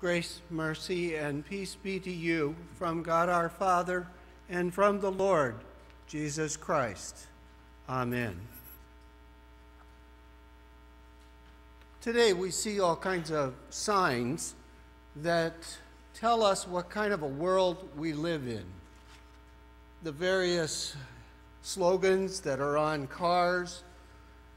Grace, mercy, and peace be to you from God our Father and from the Lord Jesus Christ. Amen. Today we see all kinds of signs that tell us what kind of a world we live in. The various slogans that are on cars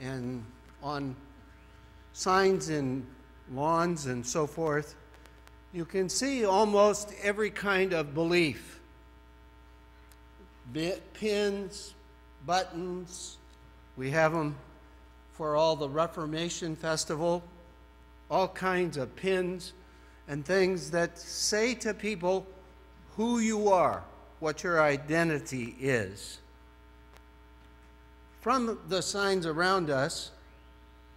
and on signs in lawns and so forth you can see almost every kind of belief pins, buttons. We have them for all the Reformation Festival, all kinds of pins and things that say to people who you are, what your identity is. From the signs around us,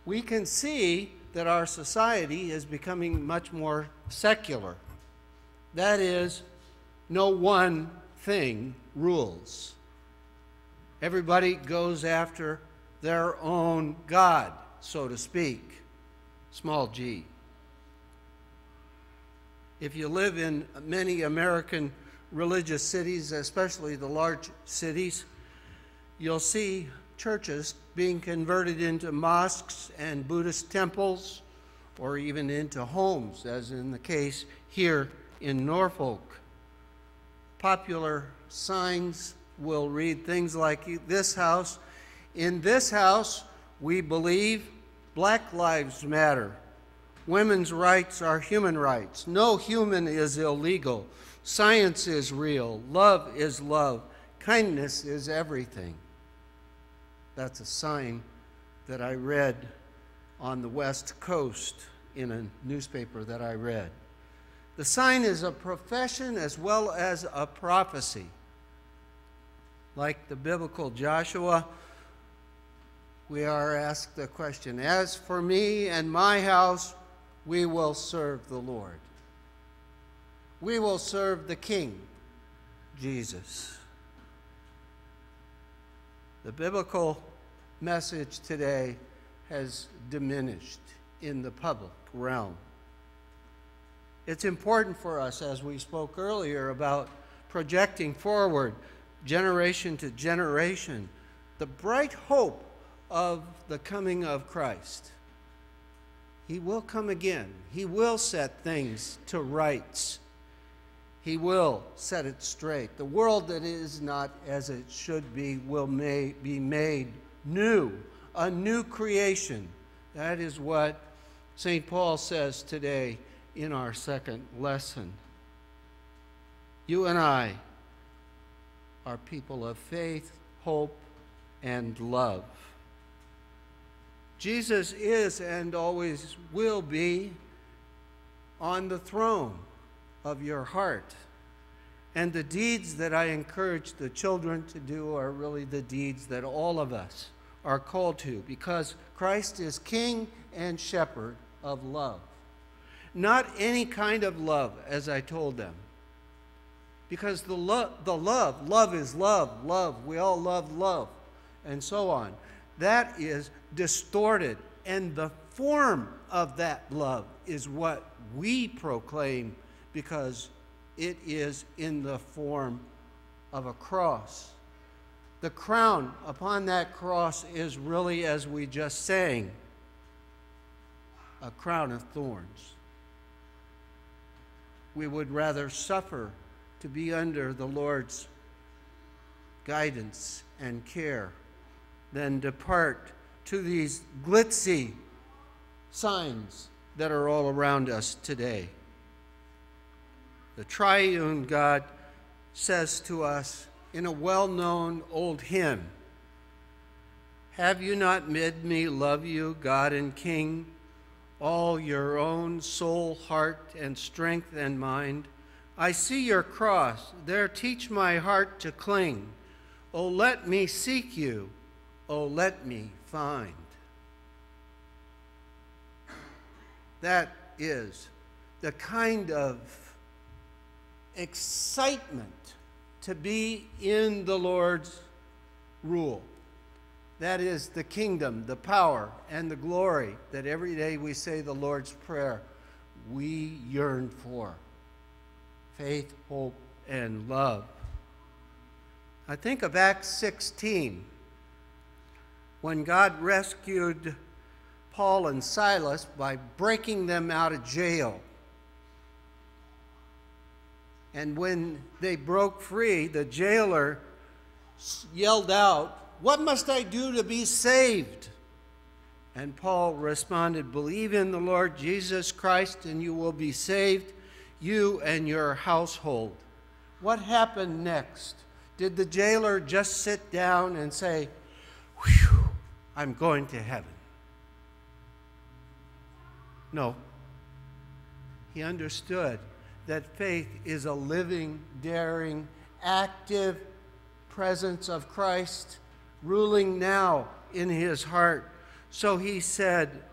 we can see that our society is becoming much more secular. That is, no one thing rules. Everybody goes after their own God, so to speak, small g. If you live in many American religious cities, especially the large cities, you'll see churches being converted into mosques and Buddhist temples or even into homes, as in the case here in Norfolk. Popular signs will read things like this house. In this house, we believe black lives matter. Women's rights are human rights. No human is illegal. Science is real. Love is love. Kindness is everything. That's a sign that I read on the West Coast in a newspaper that I read. The sign is a profession as well as a prophecy. Like the biblical Joshua, we are asked the question As for me and my house, we will serve the Lord. We will serve the King, Jesus. The biblical message today has diminished in the public realm. It's important for us, as we spoke earlier, about projecting forward generation to generation the bright hope of the coming of Christ. He will come again. He will set things to rights. He will set it straight. The world that is not as it should be will may, be made new, a new creation. That is what St. Paul says today in our second lesson. You and I are people of faith, hope, and love. Jesus is and always will be on the throne of your heart. And the deeds that I encourage the children to do are really the deeds that all of us are called to because Christ is King and Shepherd of love. Not any kind of love, as I told them. Because the, lo- the love, love is love, love, we all love love, and so on. That is distorted. And the form of that love is what we proclaim because it is in the form of a cross. The crown upon that cross is really, as we just sang, a crown of thorns. We would rather suffer to be under the Lord's guidance and care than depart to these glitzy signs that are all around us today. The triune God says to us, in a well known old hymn Have you not made me love you, God and King, all your own soul, heart, and strength and mind? I see your cross, there teach my heart to cling. Oh, let me seek you, oh, let me find. That is the kind of excitement to be in the Lord's rule. That is the kingdom, the power, and the glory that every day we say the Lord's Prayer. we yearn for faith, hope, and love. I think of Acts 16 when God rescued Paul and Silas by breaking them out of jail. And when they broke free, the jailer yelled out, What must I do to be saved? And Paul responded, Believe in the Lord Jesus Christ, and you will be saved, you and your household. What happened next? Did the jailer just sit down and say, Whew, I'm going to heaven? No. He understood that faith is a living, daring, active presence of Christ ruling now in his heart. So he said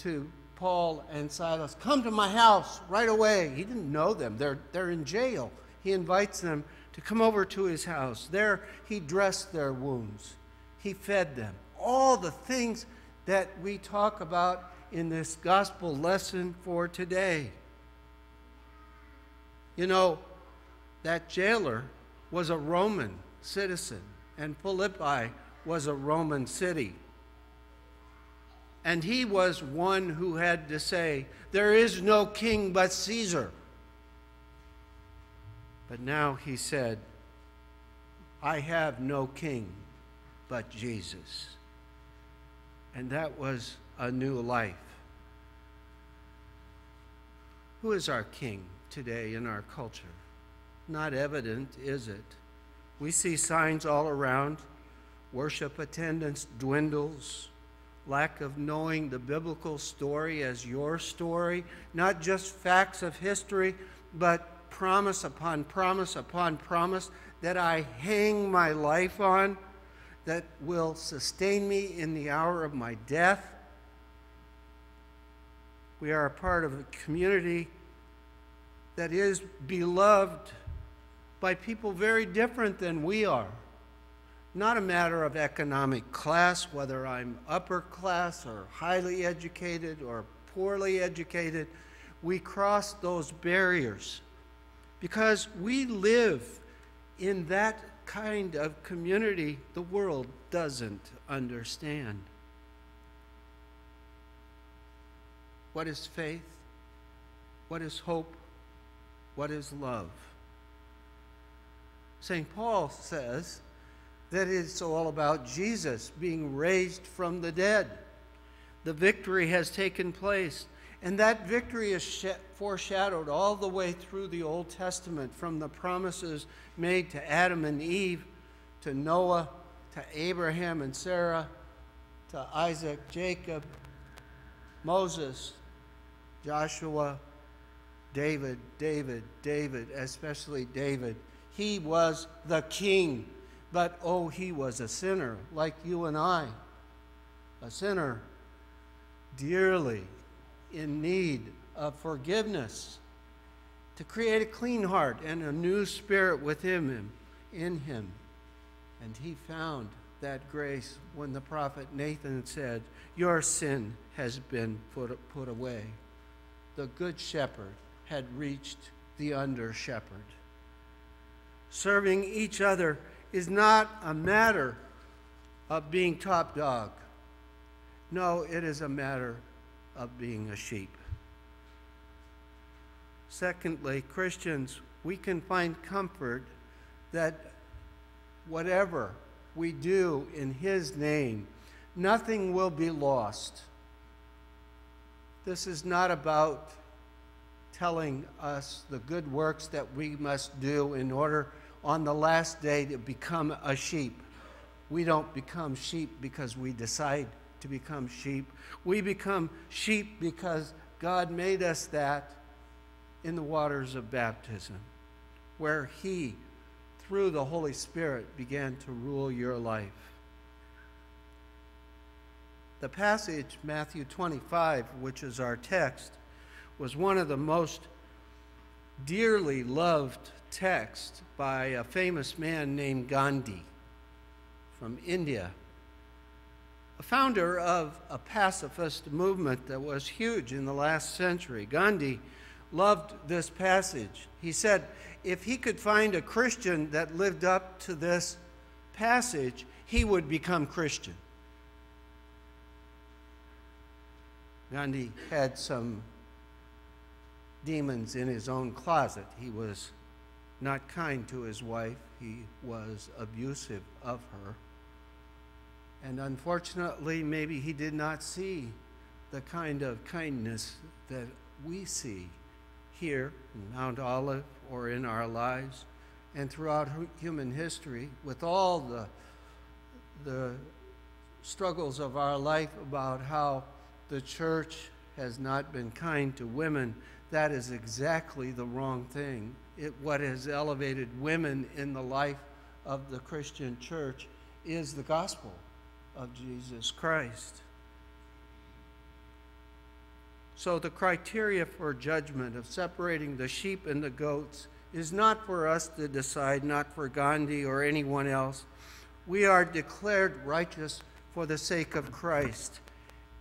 to Paul and Silas, Come to my house right away. He didn't know them, they're, they're in jail. He invites them to come over to his house. There, he dressed their wounds, he fed them. All the things that we talk about in this gospel lesson for today. You know, that jailer was a Roman citizen, and Philippi was a Roman city. And he was one who had to say, There is no king but Caesar. But now he said, I have no king but Jesus. And that was a new life. Who is our king? Today in our culture. Not evident, is it? We see signs all around. Worship attendance dwindles. Lack of knowing the biblical story as your story, not just facts of history, but promise upon promise upon promise that I hang my life on, that will sustain me in the hour of my death. We are a part of a community that is beloved by people very different than we are. Not a matter of economic class, whether I'm upper class or highly educated or poorly educated. We cross those barriers because we live in that kind of community the world doesn't understand. What is faith? What is hope? What is love? St. Paul says that it's all about Jesus being raised from the dead. The victory has taken place. And that victory is foreshadowed all the way through the Old Testament from the promises made to Adam and Eve, to Noah, to Abraham and Sarah, to Isaac, Jacob, Moses, Joshua, David, David, David, especially David. He was the king, but oh, he was a sinner like you and I. A sinner dearly in need of forgiveness, to create a clean heart and a new spirit within him, in him. And he found that grace when the prophet Nathan said, Your sin has been put, put away. The good shepherd had reached the under shepherd. Serving each other is not a matter of being top dog. No, it is a matter of being a sheep. Secondly, Christians, we can find comfort that whatever we do in His name, nothing will be lost. This is not about telling us the good works that we must do in order on the last day to become a sheep. We don't become sheep because we decide to become sheep. We become sheep because God made us that in the waters of baptism, where He, through the Holy Spirit, began to rule your life. The passage, Matthew 25, which is our text, was one of the most dearly loved texts by a famous man named Gandhi from India. a founder of a pacifist movement that was huge in the last century. Gandhi loved this passage. He said if he could find a Christian that lived up to this passage, he would become Christian. Gandhi had some demons in his own closet. He was not kind to his wife, he was abusive of her. And unfortunately, maybe he did not see the kind of kindness that we see here in Mount Olive or in our lives and throughout human history with all the, the struggles of our life about how the church has not been kind to women, that is exactly the wrong thing. It, what has elevated women in the life of the Christian church is the gospel of Jesus Christ. So, the criteria for judgment of separating the sheep and the goats is not for us to decide, not for Gandhi or anyone else. We are declared righteous for the sake of Christ,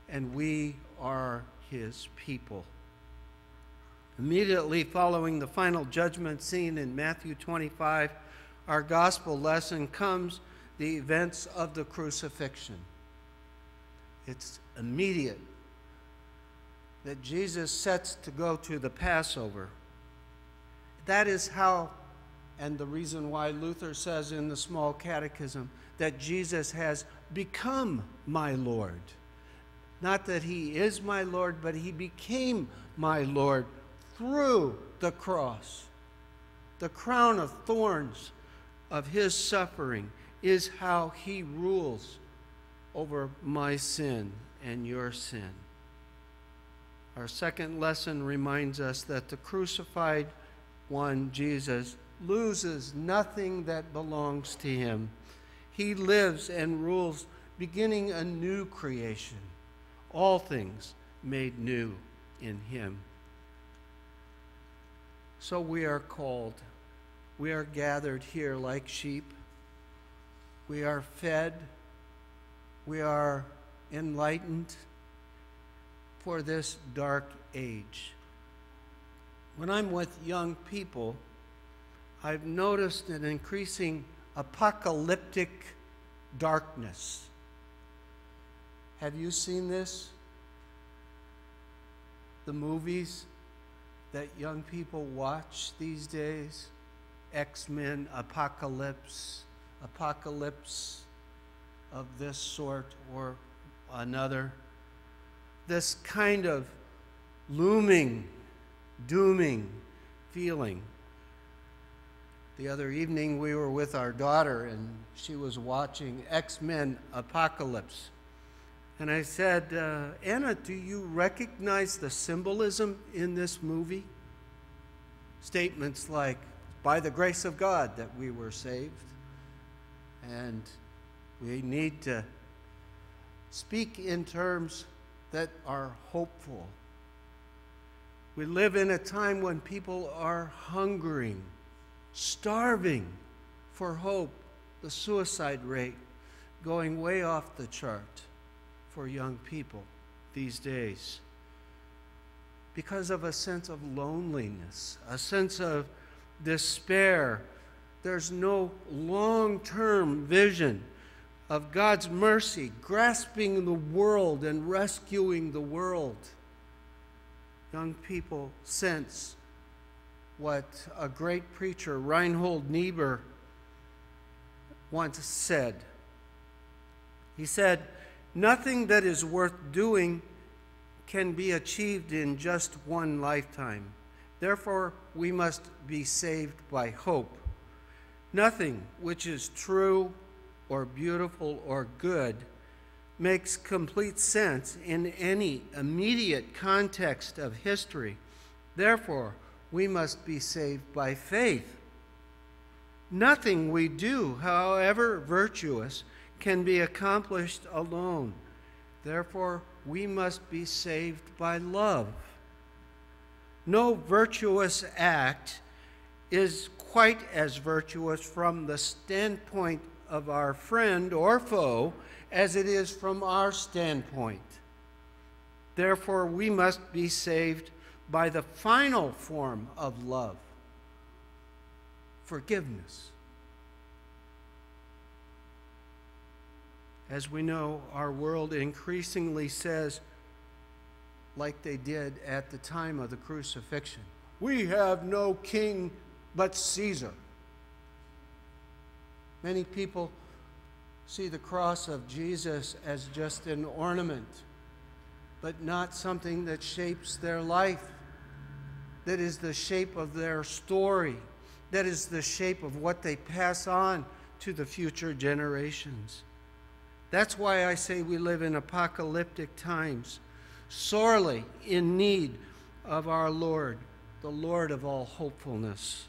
and we are his people. Immediately following the final judgment scene in Matthew 25, our gospel lesson comes the events of the crucifixion. It's immediate that Jesus sets to go to the Passover. That is how, and the reason why Luther says in the small catechism that Jesus has become my Lord. Not that he is my Lord, but he became my Lord through the cross. The crown of thorns of his suffering is how he rules over my sin and your sin. Our second lesson reminds us that the crucified one, Jesus, loses nothing that belongs to him. He lives and rules, beginning a new creation, all things made new in him. So we are called. We are gathered here like sheep. We are fed. We are enlightened for this dark age. When I'm with young people, I've noticed an increasing apocalyptic darkness. Have you seen this? The movies that young people watch these days X Men, Apocalypse, Apocalypse of this sort or another. This kind of looming, dooming feeling. The other evening, we were with our daughter, and she was watching X Men Apocalypse. And I said, uh, Anna, do you recognize the symbolism in this movie? Statements like, by the grace of God that we were saved. And we need to speak in terms that are hopeful. We live in a time when people are hungering, starving for hope. The suicide rate going way off the chart for young people these days because of a sense of loneliness, a sense of despair. There's no long term vision of God's mercy grasping the world and rescuing the world. Young people sense what a great preacher, Reinhold Niebuhr, once said. He said, Nothing that is worth doing can be achieved in just one lifetime. Therefore, we must be saved by hope. Nothing which is true or beautiful or good makes complete sense in any immediate context of history. Therefore, we must be saved by faith. Nothing we do, however virtuous, can be accomplished alone. Therefore, we must be saved by love. No virtuous act is quite as virtuous from the standpoint of our friend or foe as it is from our standpoint. Therefore, we must be saved by the final form of love forgiveness. As we know, our world increasingly says, like they did at the time of the crucifixion, we have no king but Caesar. Many people see the cross of Jesus as just an ornament, but not something that shapes their life, that is the shape of their story, that is the shape of what they pass on to the future generations. That's why I say we live in apocalyptic times, sorely in need of our Lord, the Lord of all hopefulness,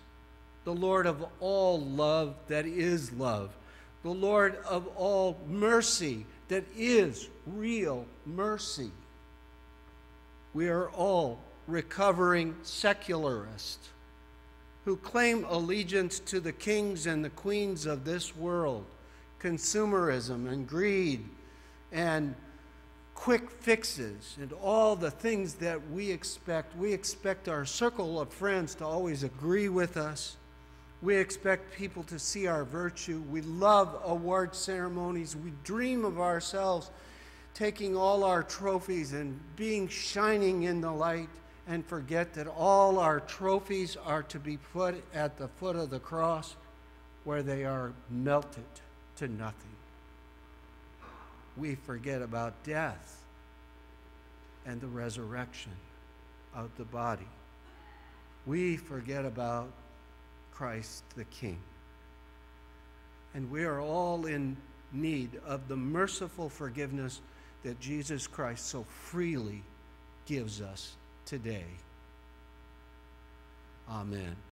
the Lord of all love that is love, the Lord of all mercy that is real mercy. We are all recovering secularists who claim allegiance to the kings and the queens of this world consumerism and greed and quick fixes and all the things that we expect. We expect our circle of friends to always agree with us. We expect people to see our virtue. We love award ceremonies. We dream of ourselves taking all our trophies and being shining in the light and forget that all our trophies are to be put at the foot of the cross where they are melted to nothing. We forget about death and the resurrection of the body. We forget about Christ the King. And we are all in need of the merciful forgiveness that Jesus Christ so freely gives us today. Amen.